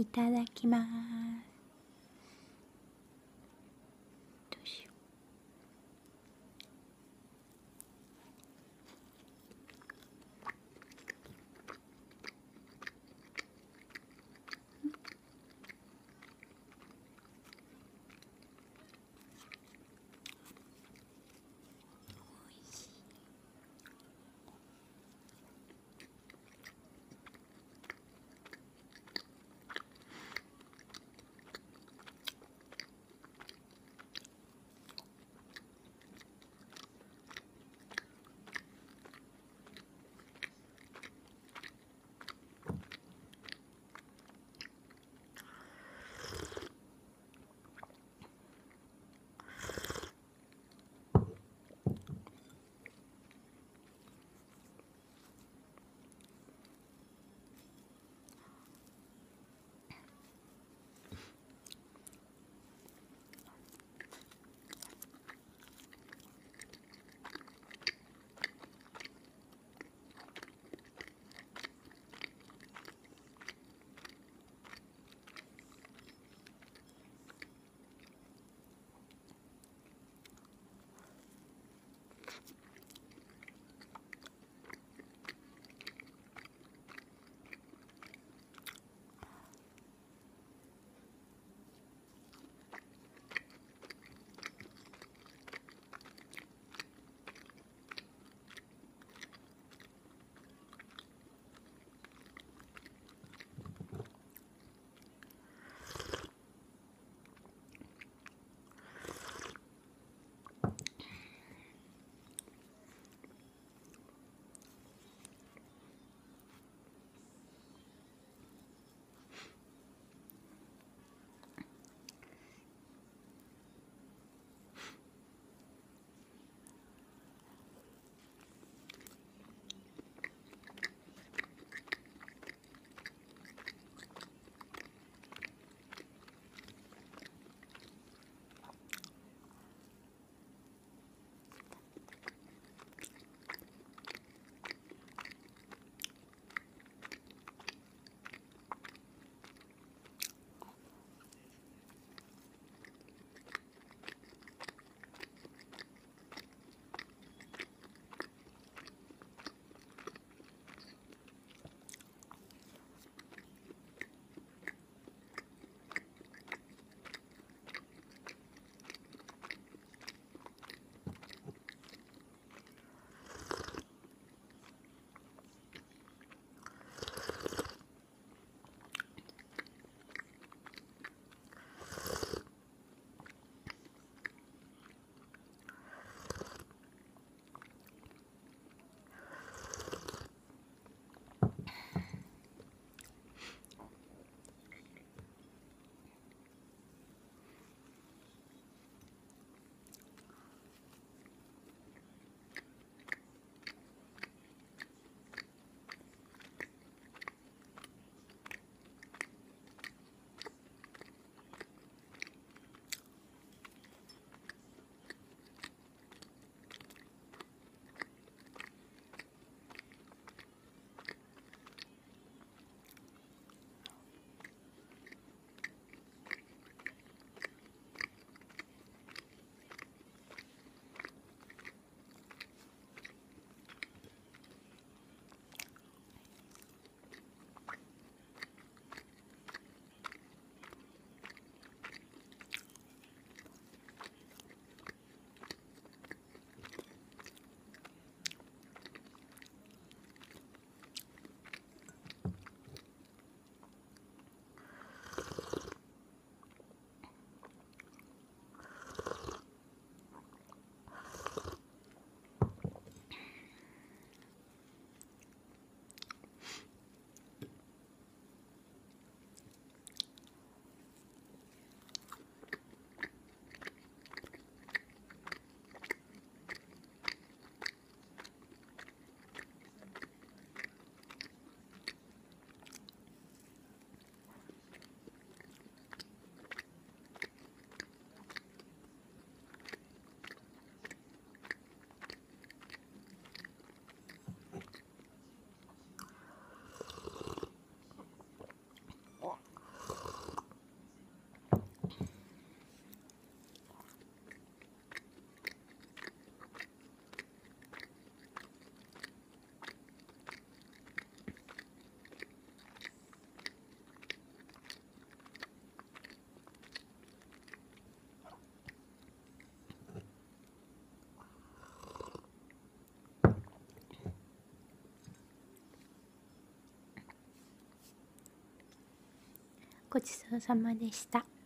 いただきます。ごちそうさまでした。